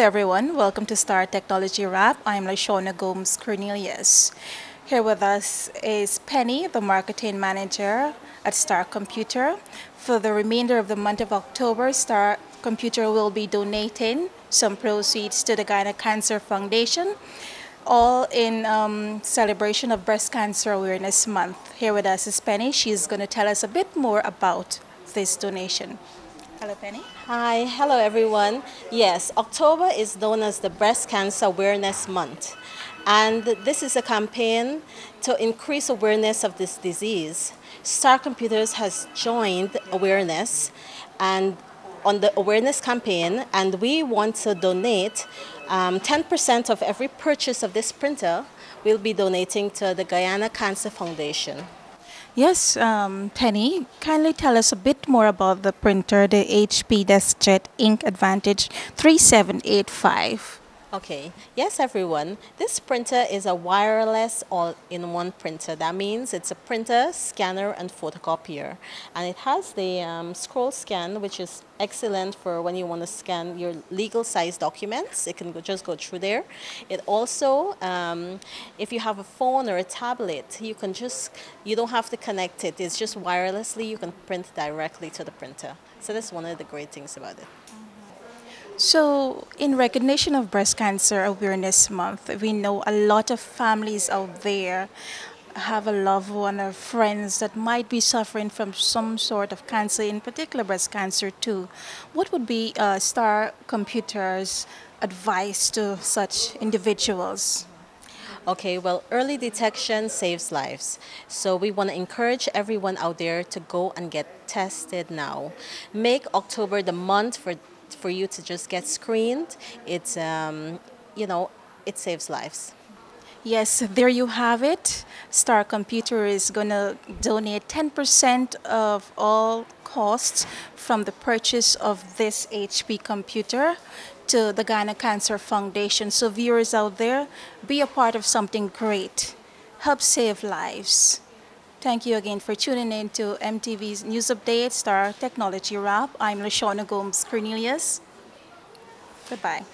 everyone, welcome to Star Technology Wrap. I'm Lashona Gomes Cornelius. Here with us is Penny, the marketing manager at Star Computer. For the remainder of the month of October, Star Computer will be donating some proceeds to the Guyana Cancer Foundation, all in um, celebration of Breast Cancer Awareness Month. Here with us is Penny. She's going to tell us a bit more about this donation. Hello, Penny. Hi, hello everyone. Yes, October is known as the Breast Cancer Awareness Month. And this is a campaign to increase awareness of this disease. Star Computers has joined awareness and on the awareness campaign, and we want to donate 10% um, of every purchase of this printer. We'll be donating to the Guyana Cancer Foundation. Yes, um, Penny, kindly tell us a bit more about the printer, the HP DeskJet Ink Advantage 3785. Okay, yes everyone, this printer is a wireless all-in-one printer. That means it's a printer, scanner and photocopier. And it has the um, scroll scan which is excellent for when you want to scan your legal size documents. It can go, just go through there. It also, um, if you have a phone or a tablet, you can just, you don't have to connect it. It's just wirelessly, you can print directly to the printer. So that's one of the great things about it. So, in recognition of Breast Cancer Awareness Month, we know a lot of families out there have a loved one or friends that might be suffering from some sort of cancer, in particular breast cancer too. What would be uh, Star Computer's advice to such individuals? Okay, well, early detection saves lives. So we want to encourage everyone out there to go and get tested now. Make October the month for for you to just get screened. It's, um, you know, it saves lives. Yes, there you have it. Star Computer is going to donate 10% of all costs from the purchase of this HP computer to the Guyana Cancer Foundation. So, viewers out there, be a part of something great. Help save lives. Thank you again for tuning in to MTV's News Update Star Technology Wrap. I'm Lashona Gomes Cornelius. Goodbye.